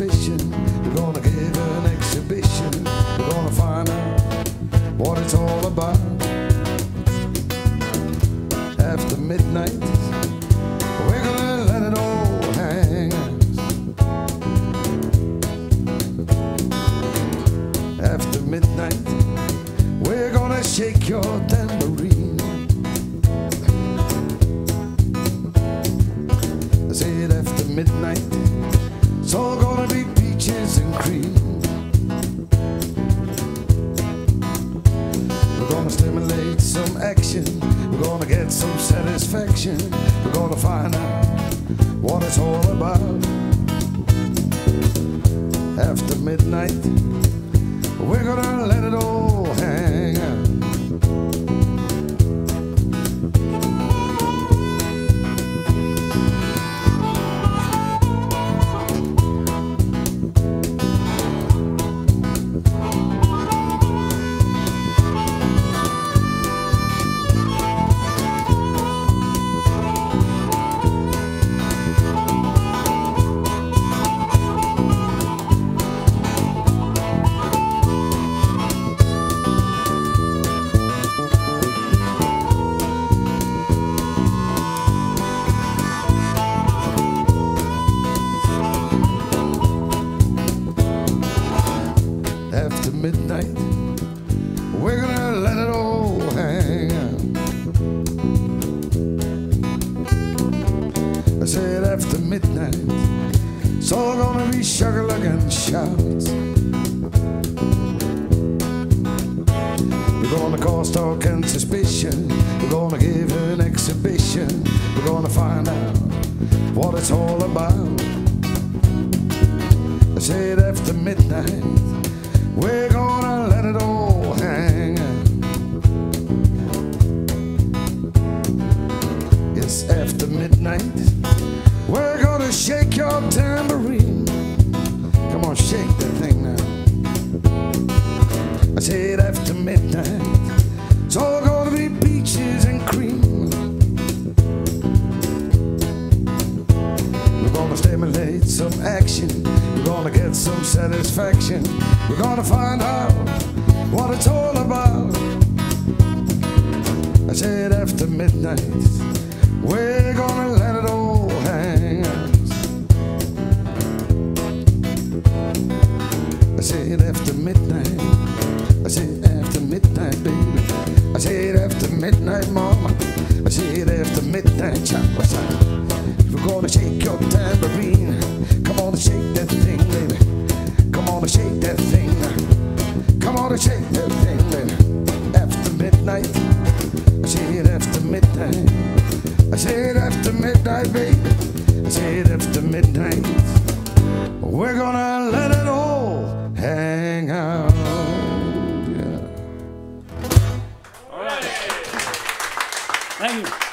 suspicion. They're gonna give an exhibition. They're gonna find out what it's all about. After midnight, we're gonna let it all hang. After midnight, we're gonna shake your. Action. We're gonna get some satisfaction. We're gonna find out what it's all about. After midnight, we're gonna let it all After midnight, we're gonna let it all hang out. I said after midnight, it's all gonna be sugar and shouts. We're gonna cause talk and suspicion. We're gonna give an exhibition. We're gonna find out what it's all about. I said after midnight, we're gonna let it all hang. It's after midnight. We're gonna shake your tambourine. Come on, shake that thing now. I said after midnight. It's all gonna be peaches and cream. We're gonna stimulate some action. Get some satisfaction. We're gonna find out what it's all about. I said after midnight, we're gonna let it all hang out. I said after midnight, I said after midnight, baby. I said after midnight, mama. I said after midnight, child. We're gonna shake your tambourine. gonna shake that thing after midnight. I said after midnight. I said after midnight, baby. I said after midnight. We're gonna let it all hang out. Yeah. All right. Thank you.